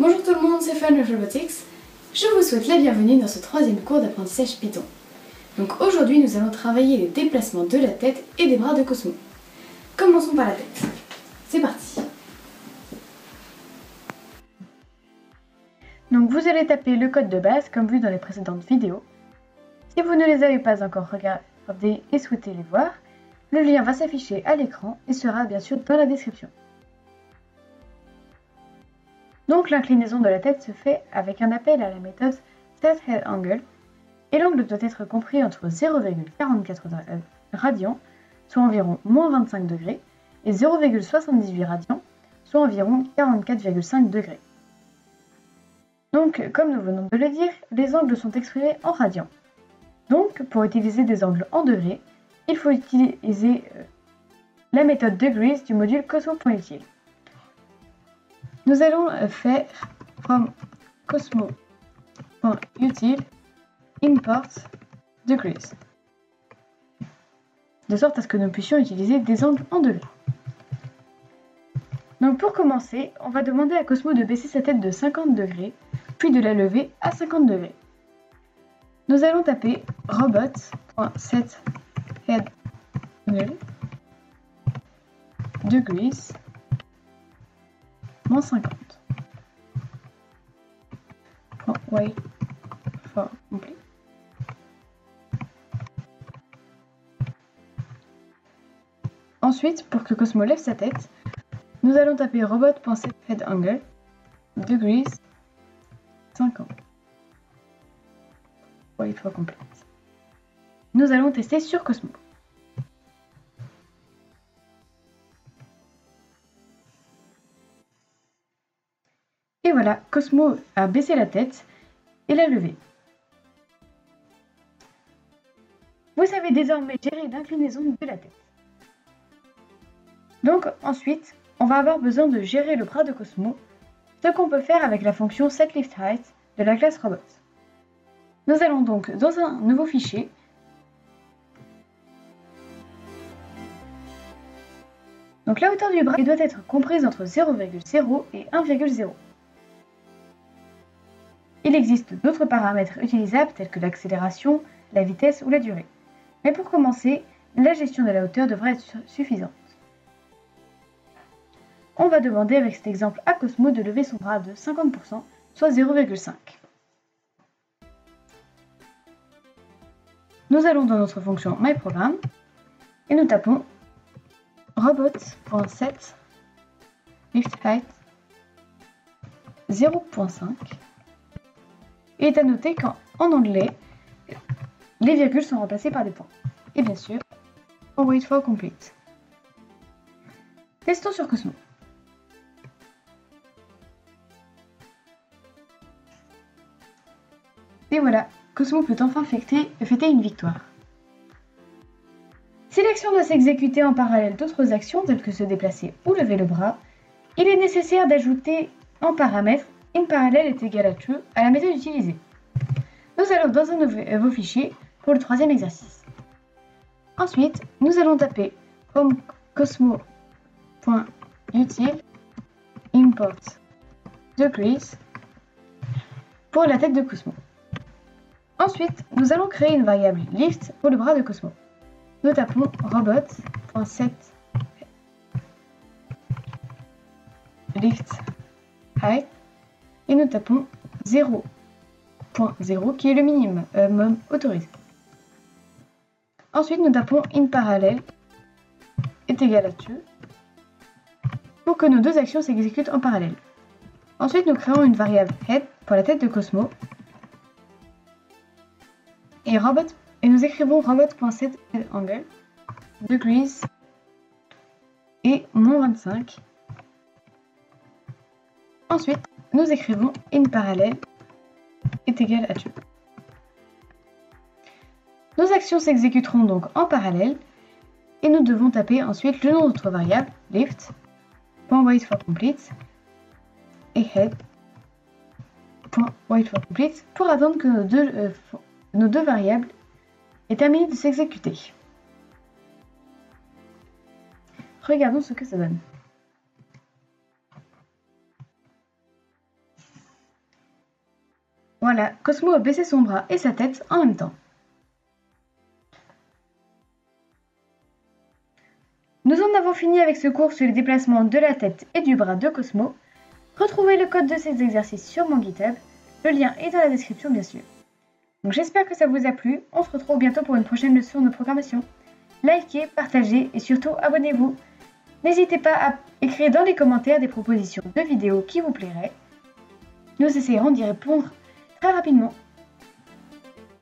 Bonjour tout le monde, c'est Fun of Robotics. Je vous souhaite la bienvenue dans ce troisième cours d'apprentissage Python. Donc aujourd'hui, nous allons travailler les déplacements de la tête et des bras de Cosmo. Commençons par la tête. C'est parti Donc vous allez taper le code de base comme vu dans les précédentes vidéos. Si vous ne les avez pas encore regardés et souhaitez les voir, le lien va s'afficher à l'écran et sera bien sûr dans la description. Donc l'inclinaison de la tête se fait avec un appel à la méthode SetHeadAngle et l'angle doit être compris entre 0,44 radians, soit environ moins 25 degrés, et 0,78 radians, soit environ 44,5 degrés. Donc, comme nous venons de le dire, les angles sont exprimés en radians. Donc, pour utiliser des angles en degrés, il faut utiliser euh, la méthode degrees du module cosmo.util. Nous allons euh, faire from cosmo.util import degrees de sorte à ce que nous puissions utiliser des angles en degrés. Donc pour commencer, on va demander à Cosmo de baisser sa tête de 50 degrés, puis de la lever à 50 degrés. Nous allons taper robot.setHead degrees moins 50. wait for complete. Ensuite, pour que Cosmo lève sa tête, nous allons taper robot.setHeadAngle degrees 50. Wait for complete. Nous allons tester sur Cosmo. Et voilà, Cosmo a baissé la tête et l'a levé. Vous savez désormais gérer l'inclinaison de la tête. Donc ensuite, on va avoir besoin de gérer le bras de Cosmo, ce qu'on peut faire avec la fonction setLiftHeight de la classe robot. Nous allons donc dans un nouveau fichier Donc la hauteur du bras doit être comprise entre 0,0 et 1,0. Il existe d'autres paramètres utilisables tels que l'accélération, la vitesse ou la durée. Mais pour commencer, la gestion de la hauteur devrait être suffisante. On va demander avec cet exemple à Cosmo de lever son bras de 50%, soit 0,5. Nous allons dans notre fonction MyProgram et nous tapons robot.set lift height 0.5 il est à noter qu'en anglais, les virgules sont remplacées par des points. Et bien sûr, on wait for complete. Testons sur Cosmo. Et voilà, Cosmo peut enfin fêter, fêter une victoire. Si l'action doit s'exécuter en parallèle d'autres actions telles que se déplacer ou lever le bras, il est nécessaire d'ajouter en paramètre in parallèle est égal à true à la méthode utilisée. Nous allons dans un nouveau fichier pour le troisième exercice. Ensuite, nous allons taper home cosmo.util import degrees pour la tête de Cosmo. Ensuite, nous allons créer une variable lift pour le bras de Cosmo. Nous tapons robot.set lift height et nous tapons 0.0 qui est le minimum euh, autorisé. Ensuite, nous tapons in parallèle est égal à true pour que nos deux actions s'exécutent en parallèle. Ensuite, nous créons une variable head pour la tête de Cosmo et, robot, et nous écrivons robot.setAngle degrees et moins 25. Ensuite, nous écrivons in parallèle est égal à true. Nos actions s'exécuteront donc en parallèle et nous devons taper ensuite le nom de notre variable lift .wait for complete et head .wait for complete pour attendre que nos deux, euh, nos deux variables aient terminé de s'exécuter. Regardons ce que ça donne. Voilà, Cosmo a baissé son bras et sa tête en même temps. Nous en avons fini avec ce cours sur les déplacements de la tête et du bras de Cosmo. Retrouvez le code de ces exercices sur mon GitHub. Le lien est dans la description bien sûr. J'espère que ça vous a plu. On se retrouve bientôt pour une prochaine leçon de programmation. Likez, partagez et surtout abonnez-vous. N'hésitez pas à écrire dans les commentaires des propositions de vidéos qui vous plairaient. Nous essayerons d'y répondre ハービンも。